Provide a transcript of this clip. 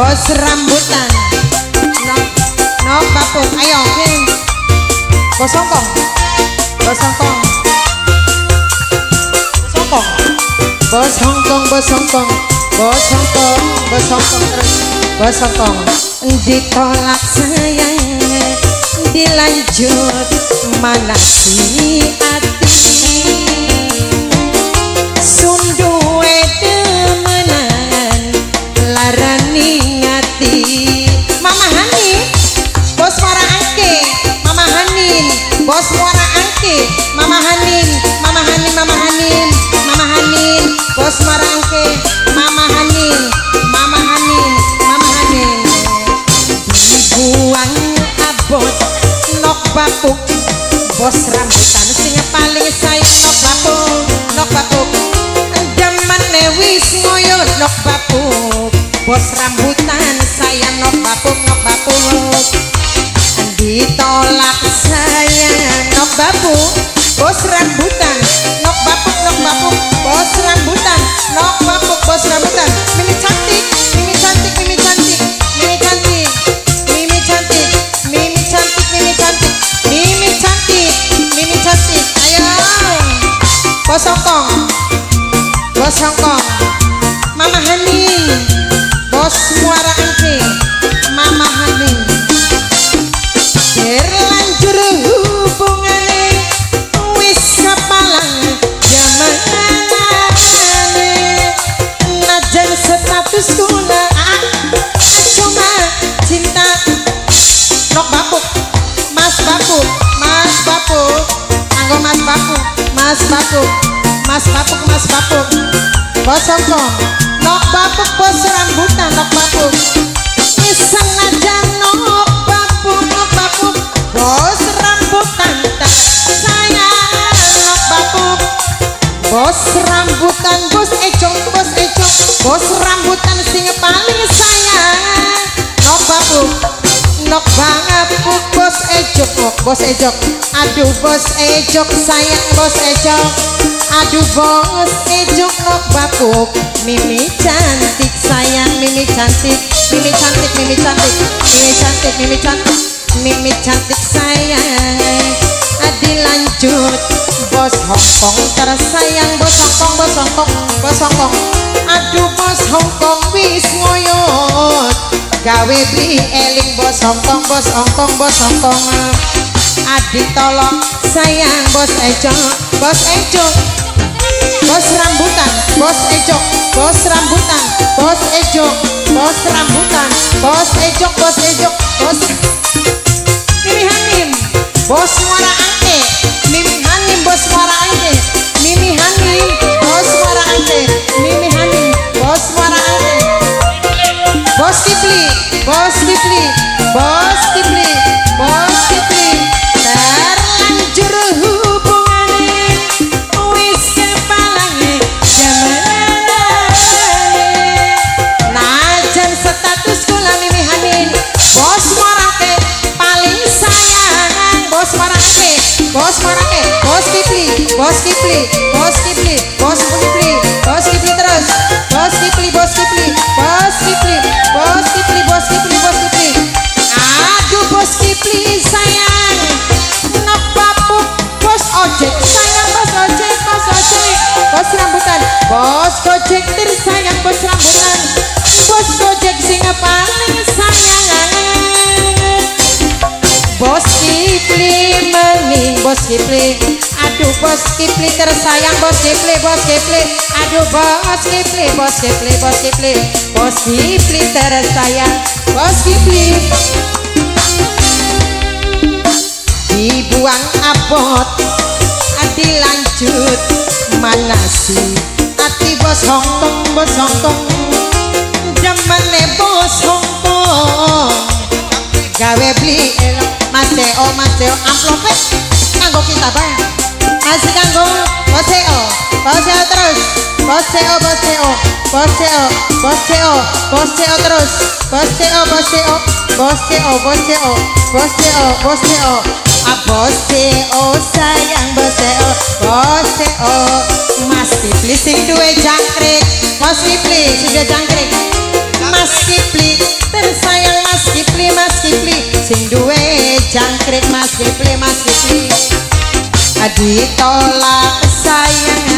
Bos rambutan. Nok nok baku. Ayo, sing. Bos songkong. Bos songkong. Bos songkong. Bos Hongkong, bos Hongkong, bos Hongkong, bos Hongkong terus, bos Hongkong. Ditolak sayang, dilanjut mana si hati. Bos Muara Angke, Mama Hanin, Mama Hanin, Mama Hanin, Mama Hanin, bos Muara Angke, Mama Hanin, Mama Hanin, Mama Hanin. Dibuang abot nok bapuk, bos rambutan sing paling sayang nok bapuk, nok bapuk. Demane wis ngoyo nok bapuk, bos rambutan sayang nok bapuk, nok bapuk ditolak bapuk mas bapuk anggo mas bapuk mas bapuk mas bapuk mas bapuk bos songkong nok bapuk bos rambutan nok bapuk Isan aja nok bapuk nok bapuk bos rambutan tak sayang nok bapuk bos rambutan bos ejong bos ejong. Bos rambutan sing paling sayang nok bapuk nok bapuk bos ejok. Aduh bos ejok sayang bos ejok. Aduh bos ejok nok bapuk. Mimi cantik sayang mimi cantik. Mimi cantik mimi cantik. Mimi cantik mimi cantik. Mimi cantik sayang. Adi lanjut. Bos Hongkong tersayang bos Hongkong bos Hongkong bos Hongkong aduh bos Hongkong wis ngoyot. Gawe beli eling bos Hongkong bos Hongkong bos Hongkong adi tolong sayang bos Ejo bos Ejo. Bos rambutan bos Ejo bos rambutan bos Ejo bos rambutan bos Ejo bos Ejo bos Mimi Hanim bos muara Bos Kipli, Bos Kipli, Bos Kipli, Bos Kipli terus. Bos Kipli, Bos Kipli, Bos Kipli, Bos Kipli, Bos Kipli, Bos Kipli. Aduh Bos Kipli sayang. Nok bapuk Bos ojek sayang. Bos ojek, Bos ojek. Bos rambutan. Bos gojek tersayang Bos rambutan. Bos gojek sing paling sayang. Bos Kipli mening. Bos Kipli Aduh Bos Kipli tersayang Bos Kipli Bos Kipli Aduh Bos Kipli Bos Kipli Bos Kipli Bos Kipli tersayang Bos Kipli Dibuang abot Adi lanjut Mana sih Ati bos Hongkong Bos Hongkong Jamane bos Hongkong Mas Deo amplope kanggo kita bae masih kanggo Bos Deo Bos Deo terus Bos Deo Bos Deo Bos Deo Bos Deo Bos Deo terus Bos Deo Bos Deo Bos Deo Bos Deo Bos Deo Bos Deo Ah Bos Deo sayang Bos Deo Bos Deo Mas Kipli sing duwe jangkrik Mas Kipli sing duwe jangkrik Mas Kipli tersayang Mas Kipli Mas Kipli sing duwe jangkrik Mas Kipli Mas Kipli ditolak sayang